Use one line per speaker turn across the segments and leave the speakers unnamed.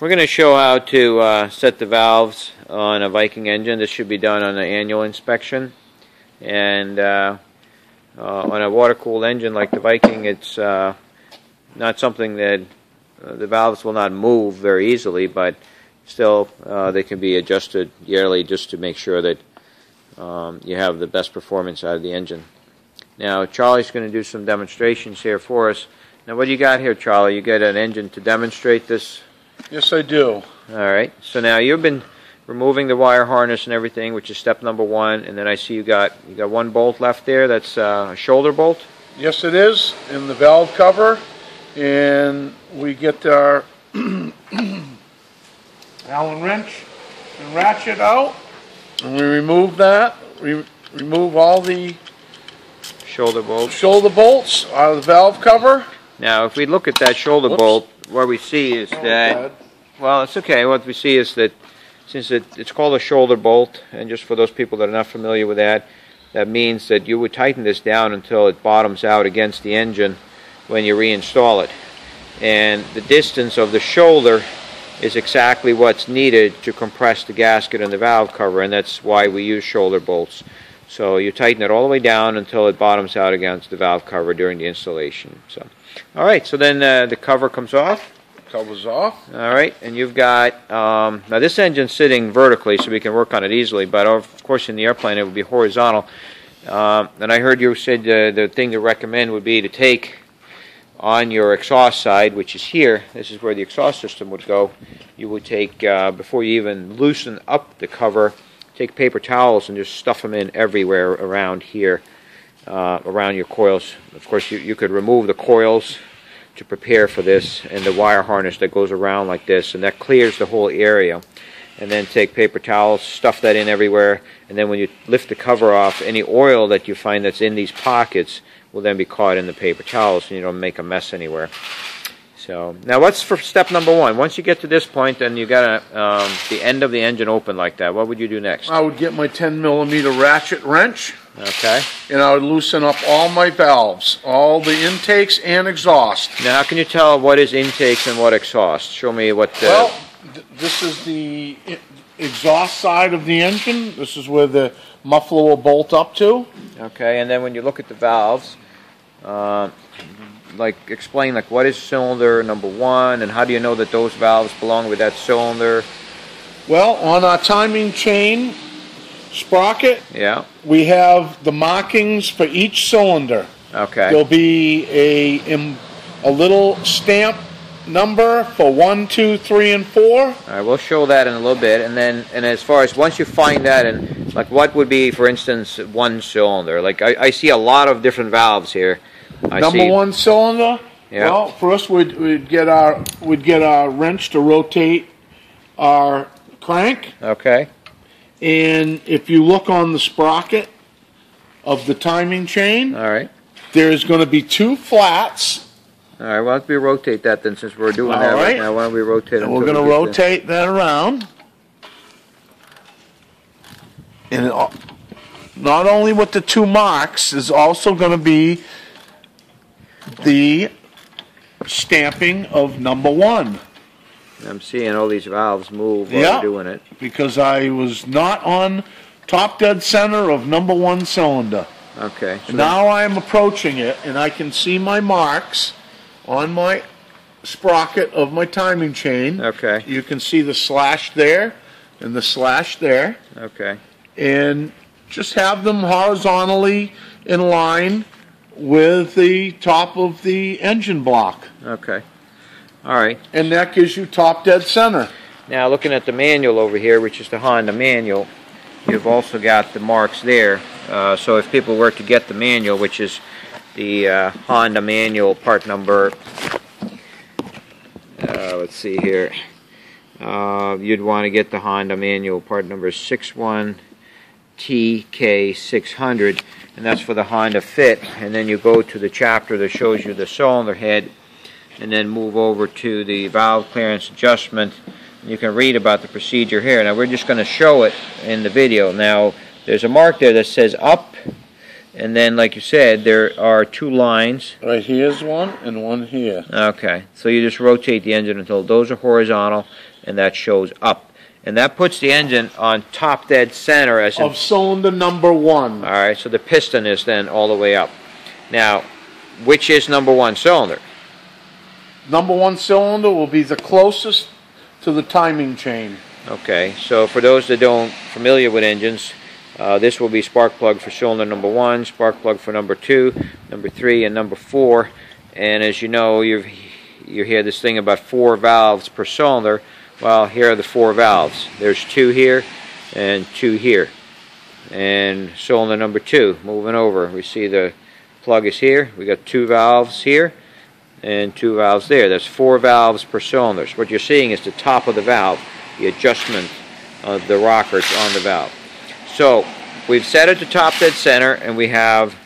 We're going to show how to uh, set the valves on a Viking engine. This should be done on an annual inspection. And uh, uh, on a water-cooled engine like the Viking, it's uh, not something that uh, the valves will not move very easily, but still uh, they can be adjusted yearly just to make sure that um, you have the best performance out of the engine. Now, Charlie's going to do some demonstrations here for us. Now, what do you got here, Charlie? You got an engine to demonstrate this
Yes, I do.
all right. So now you've been removing the wire harness and everything, which is step number one, and then I see you got you got one bolt left there. That's uh, a shoulder bolt.
Yes, it is in the valve cover, and we get our Allen wrench and ratchet out, and we remove that. We remove all the
Shoulder bolt.
shoulder bolts out of the valve cover.
Now, if we look at that shoulder
Whoops.
bolt, what we see is oh, that well, it's okay. What we see is that since it, it's called a shoulder bolt, and just for those people that are not familiar with that, that means that you would tighten this down until it bottoms out against the engine when you reinstall it. And the distance of the shoulder is exactly what's needed to compress the gasket and the valve cover, and that's why we use shoulder bolts. So you tighten it all the way down until it bottoms out against the valve cover during the installation. So, all right. So then uh, the cover comes off.
Covers off.
All right, and you've got um, now this engine's sitting vertically, so we can work on it easily. But of course, in the airplane, it would be horizontal. Um, and I heard you said uh, the thing to recommend would be to take on your exhaust side, which is here. This is where the exhaust system would go. You would take uh, before you even loosen up the cover, take paper towels and just stuff them in everywhere around here, uh, around your coils. Of course, you, you could remove the coils to prepare for this and the wire harness that goes around like this and that clears the whole area. And then take paper towels stuff that in everywhere and then when you lift the cover off any oil that you find that's in these pockets will then be caught in the paper towels and you don't make a mess anywhere. So now what's for step number one? Once you get to this point and you got um, the end of the engine open like that. What would you do next?
I would get my 10 millimeter ratchet wrench,
okay
and I would loosen up all my valves, all the intakes and exhaust.
now how can you tell what is intakes and what exhaust show me what the
Well, th- this is the exhaust side of the engine. This is where the muffler will bolt up to.
Okay, and then when you look at the valves, uh, like explain like what is cylinder number one, and how do you know that those valves belong with that cylinder?
Well, on our timing chain sprocket,
Yeah.
we have the markings for each cylinder.
Okay.
There'll be a a little stamp number for one, two, three, and four.
All right, we'll show that in a little bit, and then and as far as once you find that, and like what would be, for instance, one cylinder? Like I, I see a lot of different valves here. I
Number
see,
one cylinder.
Yeah.
Well, first we'd, we'd get our we'd get our wrench to rotate our crank,
Okay.
And if you look on the sprocket of the timing chain,
All right.
there's going to be two flats.
All right. Why don't we rotate that then, since we're doing
All
that right
right.
now? Why don't we rotate?
it? we're going to
we get the-
rotate that around. And it, not only with the two marks, is also going to be the stamping of number one.
I'm seeing all these valves move while
Yeah.
we're doing it.
because I was not on top dead center of number one cylinder.
Okay. So
Now I am approaching it and I can see my marks on my sprocket of my timing chain.
Okay.
You can see the slash there and the slash there
Okay.
and just have them horizontally in line with the top of the engine block.
Okay. All right.
And that gives you top dead center.
Now, looking at the manual over here, which is the Honda manual, you've also got the marks there. Uh, so if people were to get the manual, which is the uh, Honda manual part number, uh, let's see here, uh, you'd want to get the Honda manual part number 61TK600, and that's for the Honda Fit. And then you go to the chapter that shows you the cylinder head, and then move over to the valve clearance adjustment. You can read about the procedure here. Now we're just going to show it in the video. Now there's a mark there that says up And then, like you said, there are two lines.
Right here's one and one here.
Okay, so you just rotate the engine until those are horizontal, and that shows up. And that puts the engine on top dead center as
Of cylinder number one.
all right, so the piston is then all the way up. Now, which is number one cylinder?
Number one cylinder will be the closest to the timing chain.
Okay, so for those that don't familiar with engines, uh, this will be spark plug for cylinder number one, spark plug for number two, number three, and number four. And as you know, you've you hear this thing about four valves per cylinder. Well, here are the four valves. There's two here and two here. And cylinder number two, moving over, we see the plug is here. We got two valves here and two valves there. That's four valves per cylinder. So what you're seeing is the top of the valve, the adjustment of the rockers on the valve. So we've set it to top dead center, and we have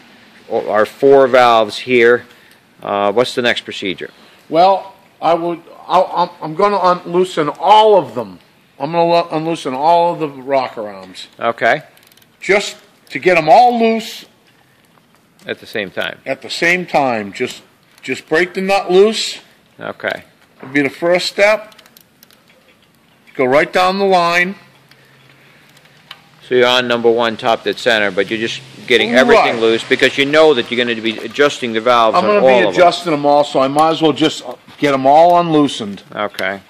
our four valves here. Uh, what's the next procedure?
Well, I would, I'll, I'm, I'm gonna unloosen all of them. I'm gonna lo- unloosen all of the rocker arms.
Okay,
Just to get them all loose
at the same time.
at the same time. Just, just break the nut loose.
Okay,
Would be the first step. Go right down the line.
so you're on number one top dead center, but you're just getting everything
Right.
loose because you know that you're going to be adjusting the valves
I'm gonna be adjusting them all, so I might as well just get them all unloosened.
Okay.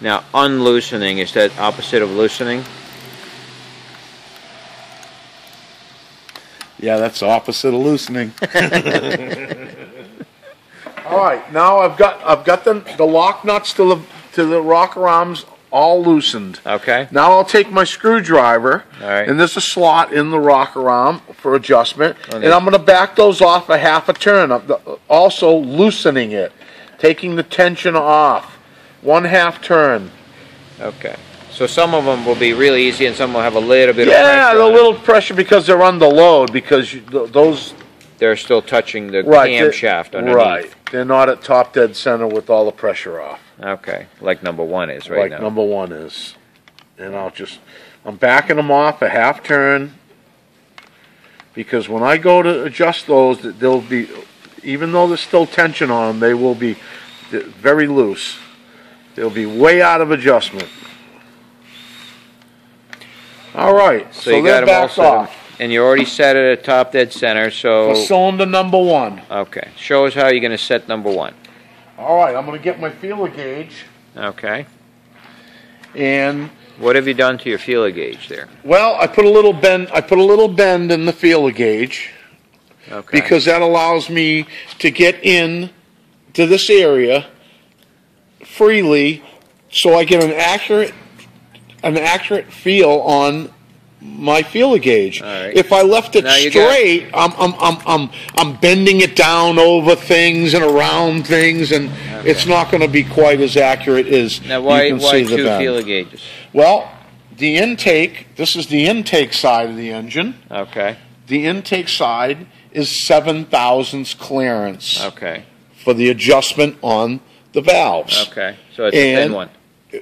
Now, unloosening is that opposite of loosening?
Yeah, that's the opposite of loosening. all right, now I've got I've got the the lock nuts to the to the rocker arms all loosened.
Okay.
Now I'll take my screwdriver,
All right.
and there's a slot in the rocker arm for adjustment,
Okay.
and I'm going to back those off a half a turn. Uh, also loosening it, taking the tension off, one half turn.
Okay. So some of them will be really easy, and some will have a little bit of
Yeah,
pressure.
a
on
little pressure because they're under load because you, th- those
They're still touching the
right
camshaft underneath.
Right, they're not at top dead center with all the pressure off,
Okay. Like number one is right
like
now.
number one is. And I'll just I'm backing them off a half turn because when I go to adjust those, th- they'll be even though there's still tension on them, they will be very loose. They'll be way out of adjustment. Right,
so, you got them all set,
off.
and you already set it at top dead center. So
For cylinder number one.
okay, show us how you're going to set number one.
All right, I'm going to get my feeler gauge
Okay.
and
What have you done to your feeler gauge there?
well, I put a little bend. I put a little bend in the feeler gauge
Okay.
because that allows me to get in to this area freely, so I get an accurate an accurate feel on my feeler gauge.
Right.
If I left it
Now
straight, I'm, I'm, I'm, I'm, I'm bending it down over things and around things, and it's not going to be quite as accurate as
now why
you can
why
see the
two
bend.
feeler gauges?
Well, the intake, this is the intake side of the engine.
Okay.
The intake side is seven thousandths clearance
Okay.
for the adjustment on the valves.
Okay. So it's a thin
And-
one.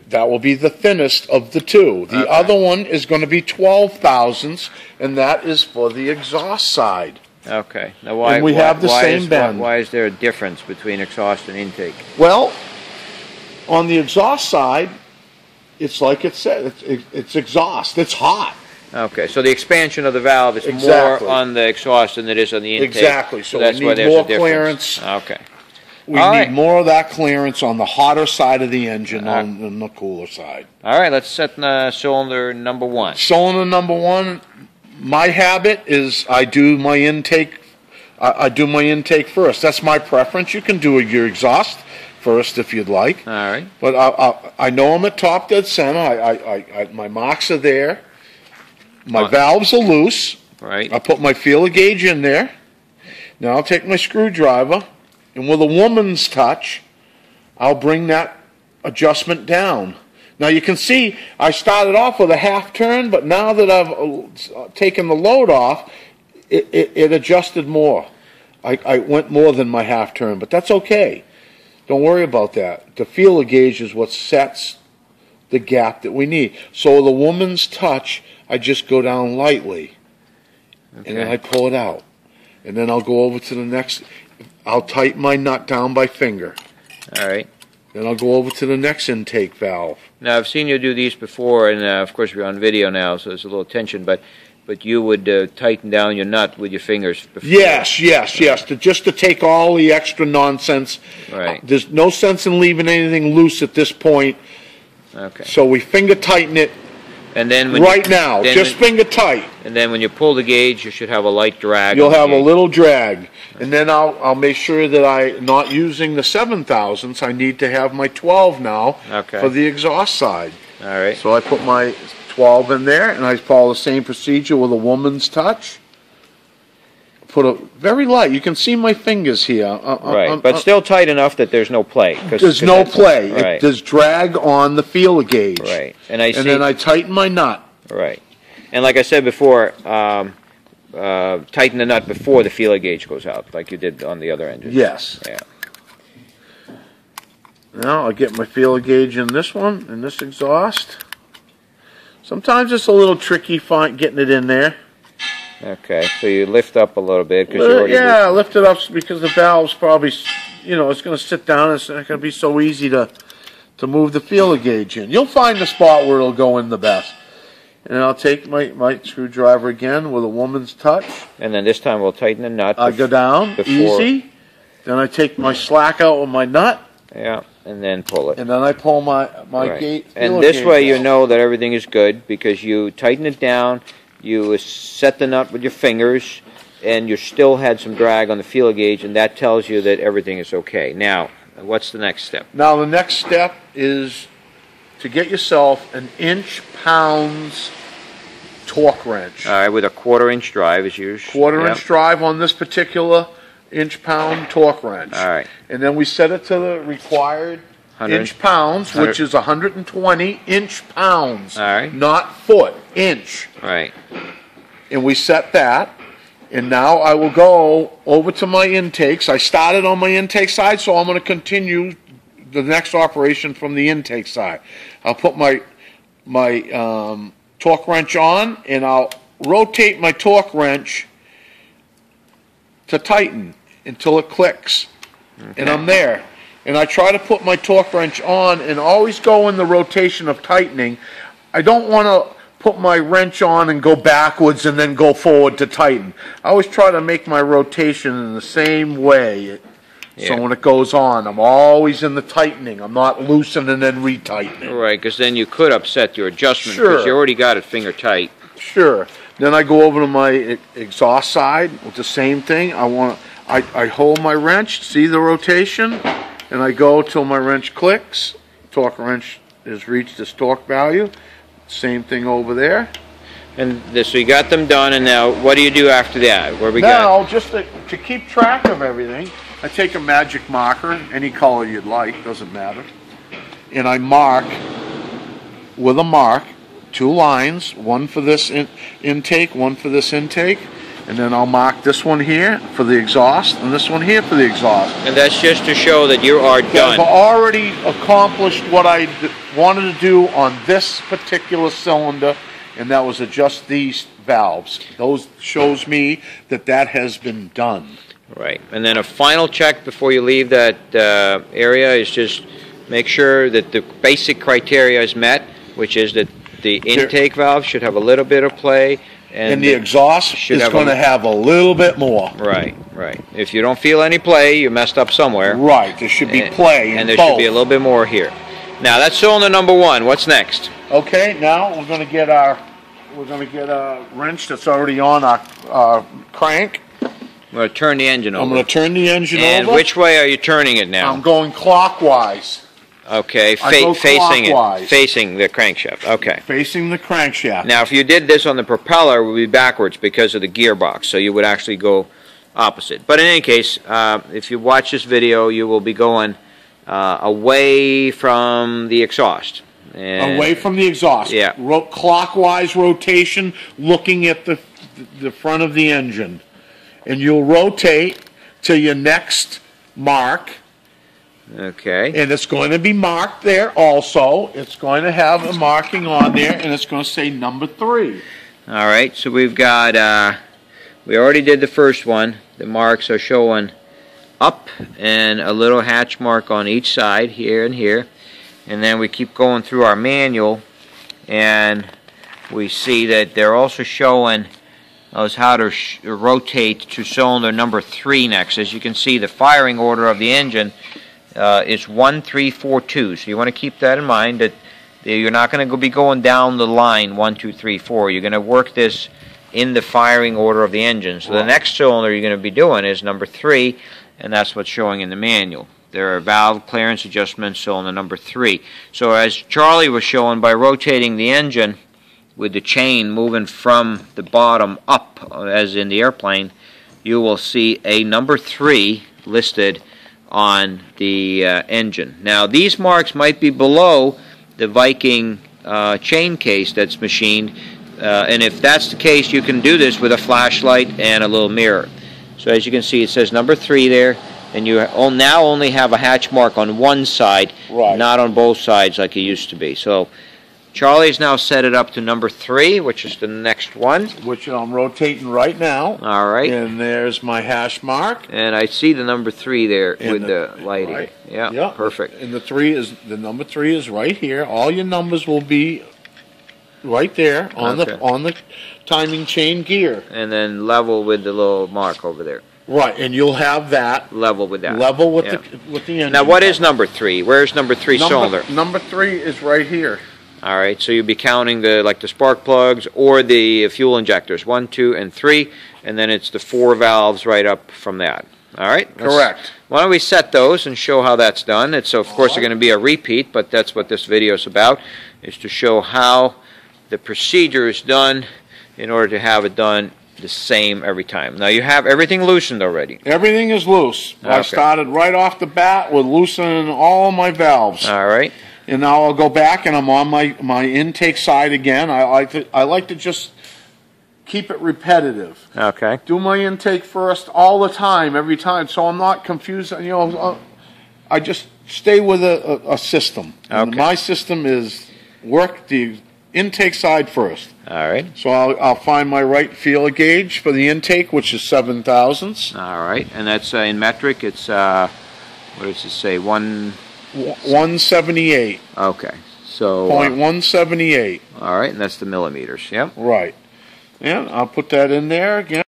That will be the thinnest of the two. The
Okay.
other one is going to be twelve thousandths, and that is for the exhaust side.
Okay. Now why
And we
why,
have the
why
same
is,
bend.
Why, why is there a difference between exhaust and intake?
Well, on the exhaust side, it's like it said, it's, it's exhaust. It's hot.
Okay, so the expansion of the valve is
Exactly.
more on the exhaust than it is on the intake.
Exactly, so we
that's why
need
there's
more
a difference. Okay.
We
All
need
right.
more of that clearance on the hotter side of the engine
Uh,
on, than the cooler side.
All right, let's set uh, cylinder number one.
Cylinder number one, my habit is I do my intake. I, I do my intake first. That's my preference. You can do your exhaust first if you'd like,
All right.
but I, I, I know I'm at top dead center. I, I, I, I my marks are there. My
Uh,
valves are loose.
Right.
I put my feeler gauge in there. Now I'll take my screwdriver, and with a woman's touch, I'll bring that adjustment down. Now you can see I started off with a half turn, but now that I've uh, taken the load off, it, it, it adjusted more. I, I went more than my half turn, but that's okay. Don't worry about that. The feeler gauge is what sets the gap that we need. So with the woman's touch, I just go down lightly, and then I pull it out, and then I'll go over to the next. I'll tighten my nut down by finger.
All right.
Then I'll go over to the next intake valve.
Now I've seen you do these before, and uh, of course we're on video now, so there's a little tension. But but you would uh, tighten down your nut with your fingers. Before.
Yes, yes, yes. To just to take all the extra nonsense.
Right.
There's no sense in leaving anything loose at this point.
Okay.
So we finger tighten it
And then when
right
you,
now,
then
just
when-
finger tight.
and then when you pull the gauge, you should have a light drag.
You'll have a little drag, and then I'll I'll make sure that I not using the seven thousandths. I need to have my twelve now
Okay.
for the exhaust side.
All right.
So I put my twelve in there, and I follow the same procedure with a woman's touch. Put a very light. You can see my fingers here. Uh, uh,
Right,
uh,
but
uh,
still tight enough that there's no play.
there's no play. It-
Right.
there's drag on the feeler gauge.
Right. And I see.
And then I tighten my nut.
Right. And like I said before, um, uh, tighten the nut before the feeler gauge goes out, like you did on the other engine.
Yes.
Yeah.
Now I'll get my feeler gauge in this one, in this exhaust. Sometimes it's a little tricky getting it in there.
Okay. So you lift up a little bit because you already.
yeah, lift it up because the valve's probably, you know, it's going to sit down. It's not going to be so easy to to move the feeler gauge in. You'll find the spot where it'll go in the best. And I'll take my, my screwdriver again with a woman's touch.
And then this time we'll tighten the nut.
I go down,
before-
easy. Then I take my slack out with my nut,
Yeah. And then pull it.
and then I pull my my
Right.
gate.
And this way you know that everything is good because you tighten it down, you set the nut with your fingers, and you still had some drag on the feeler gauge, and that tells you that everything is okay. Now, what's the next step?
Now the next step is to get yourself an inch pounds torque wrench.
All right, with a quarter inch drive is used.
Quarter
Yep.
inch drive on this particular inch pound torque wrench.
All right.
And then we set it to the required
100.
inch pounds, which
100.
is 120 inch pounds.
All right.
Not foot, inch.
Right.
And we set that. And now I will go over to my intakes. I started on my intake side, so I'm going to continue the next operation from the intake side. I'll put my my um, torque wrench on, and I'll rotate my torque wrench to tighten until it clicks, and I'm there. And I try to put my torque wrench on and always go in the rotation of tightening. I don't want to put my wrench on and go backwards and then go forward to tighten. I always try to make my rotation in the same way.
Yeah.
So when it goes on, I'm always in the tightening. I'm not loosening and then retightening.
Right, because then you could upset your adjustment
Sure.
because you already got it finger tight.
Sure. Then I go over to my exhaust side with the same thing. I want I, I hold my wrench, see the rotation, and I go till my wrench clicks. Torque wrench has reached its torque value. Same thing over there.
And this, so you got them done, and now what do you do after that? Where we got?
now, just to, to keep track of everything, I take a magic marker, any color you'd like, doesn't matter, and I mark with a mark two lines, one for this in, intake, one for this intake, and then I'll mark this one here for the exhaust and this one here for the exhaust.
And that's just to show that you are done.
I've already accomplished what I wanted to do on this particular cylinder, and that was adjust these valves. Those shows me that that has been done.
Right. And then a final check before you leave that uh, area is just make sure that the basic criteria is met, which is that the intake valve should have a little bit of play. And,
And the exhaust
should
is going to have a little bit more.
Right, right. If you don't feel any play, you messed up somewhere.
Right, there should be
And-
play in
And there
both.
should be a little bit more here. Now, that's cylinder number one. What's next?
Okay, now we're going to get our we're going to get a wrench that's already on our, our crank.
I'm going to turn the engine over.
I'm going to turn the engine
and
over.
which way are you turning it now?
I'm going clockwise,
Okay,
I
fa-
go
facing it,
clockwise.
facing the crankshaft. Okay.
facing the crankshaft.
Now, if you did this on the propeller, it would be backwards because of the gearbox, so you would actually go opposite. But in any case, uh, if you watch this video, you will be going uh, away from the exhaust. And
away from the exhaust.
Yeah.
Ro- clockwise rotation, looking at the the front of the engine, and you'll rotate to your next mark,
Okay.
And it's going to be marked there also. It's going to have a marking on there, and it's going to say number three.
All right. So we've got. Uh, we already did the first one. The marks are showing up and a little hatch mark on each side here and here. And then we keep going through our manual, and we see that they're also showing us how to sh- rotate to cylinder number three next. As you can see, the firing order of the engine uh, is one, three, four, two. So you want to keep that in mind that you're not going to be going down the line one, two, three, four. You're going to work this in the firing order of the engine. So the next cylinder you're going to be doing is number three, and that's what's showing in the manual. There are valve clearance adjustments cylinder number three. So as Charlie was showing, by rotating the engine with the chain moving from the bottom up, uh, as in the airplane, you will see a number three listed on the uh, engine. Now these marks might be below the Viking uh, chain case that's machined, uh, and if that's the case, you can do this with a flashlight and a little mirror. So as you can see, it says number three there, and you now only have a hatch mark on one side,
Right.
not on both sides like it used to be. So Charlie's now set it up to number three, which is the next one.
Which I'm rotating right now.
All right.
And there's my hash mark.
And I see the number three there
And
with the,
the-
lighting.
right.
Yeah,
Yeah.
perfect.
And the three is the number three is right here. All your numbers will be right there on
Okay.
the on the timing chain gear.
And then level with the little mark over there.
Right, and you'll have that
Level with that.
level with
Yeah.
the with the engine.
Now, what is number three? Where's number three
number,
cylinder?
Number three is right here.
All right, so you'll be counting the like the spark plugs or the fuel injectors, one, two, and three, and then it's the four valves right up from that. All right,
Correct.
Why don't we set those and show how that's done? It's of course going to be a repeat, but that's what this video is about: is to show how the procedure is done in order to have it done the same every time. Now you have everything loosened already.
Everything is loose. I
Okay.
started right off the bat with loosening all my valves.
All right.
And now I'll go back and I'm on my, my intake side again. I like to I like to just keep it repetitive.
Okay.
Do my intake first all the time, every time, so I'm not confused. You know, uh, I just stay with a, a, a system. And
Okay.
my system is work the intake side first.
All right.
So I'll, I'll find my right feeler gauge for the intake, which is seven thousandths,
All right. And that's uh, in metric. It's uh, what does it say? One.
One seventy eight
Okay. So. uh,
point one seventy eight.
all right, and that's the millimeters. Yep.
Right. And I'll put that in there again.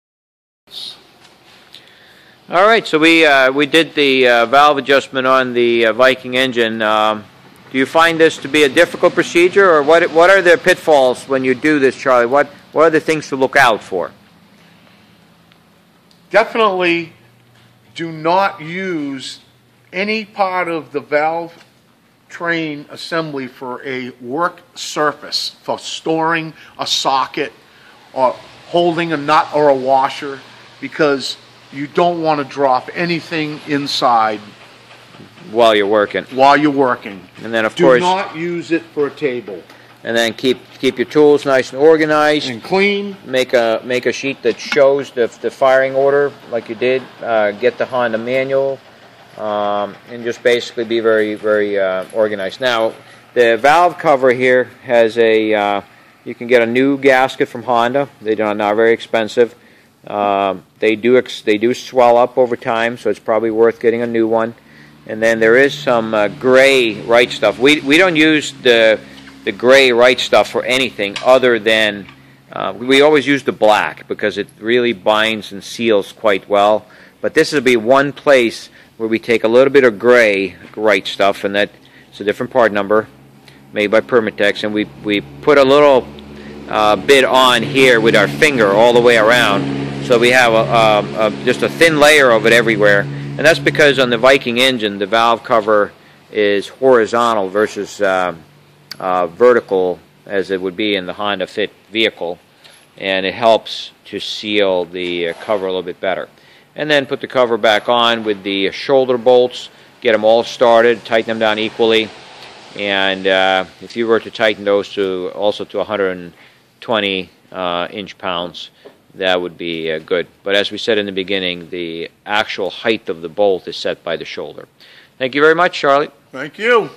All right. So we uh, we did the uh, valve adjustment on the uh, Viking engine. Um, do you find this to be a difficult procedure, or what? What are the pitfalls when you do this, Charlie? What What are the things to look out for?
Definitely do not use any part of the valve train assembly for a work surface, for storing a socket or holding a nut or a washer, because you don't want to drop anything inside
While you're working,
while you're working.
and then of course
Do
course,
not use it for a table.
and then keep keep your tools nice and organized.
And clean,
make a make a sheet that shows the, the firing order like you did. Uh, get the Honda manual, um, and just basically be very very uh, organized. Now, the valve cover here has a uh, you can get a new gasket from Honda. They are not very expensive. Um, they do they do swell up over time, so it's probably worth getting a new one. And then there is some uh, gray right stuff. We we don't use the the gray right stuff for anything other than uh, we always use the black because it really binds and seals quite well. But this will be one place where we take a little bit of gray right stuff, and that it's a different part number made by Permatex, and we we put a little uh, bit on here with our finger all the way around, so we have a, a, a, just a thin layer of it everywhere. And that's because on the Viking engine, the valve cover is horizontal versus uh, uh, vertical, as it would be in the Honda Fit vehicle, and it helps to seal the uh, cover a little bit better. And then put the cover back on with the shoulder bolts, get them all started, tighten them down equally, and uh, if you were to tighten those to also to 120 uh, inch pounds, that would be uh, good. But as we said in the beginning, the actual height of the bolt is set by the shoulder. Thank you very much, Charlie.
Thank you.